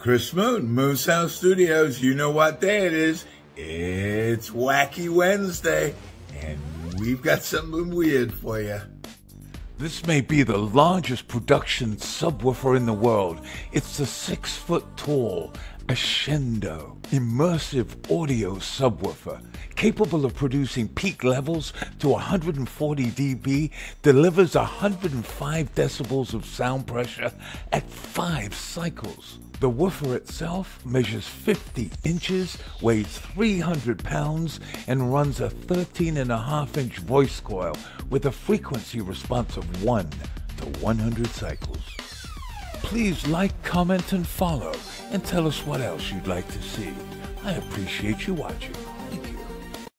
Chris Moon, Moon Sound Studios. You know what day it is. It's Wacky Wednesday, and we've got something weird for you. This may be the largest production subwoofer in the world. It's a six foot tall Ascendo immersive audio subwoofer capable of producing peak levels to 140 dB, delivers 105 decibels of sound pressure at 5 cycles. The woofer itself measures 50 inches, weighs 300 pounds, and runs a 13.5 inch voice coil with a frequency response of 1 to 100 cycles. Please like, comment, and follow, and tell us what else you'd like to see. I appreciate you watching.